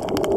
you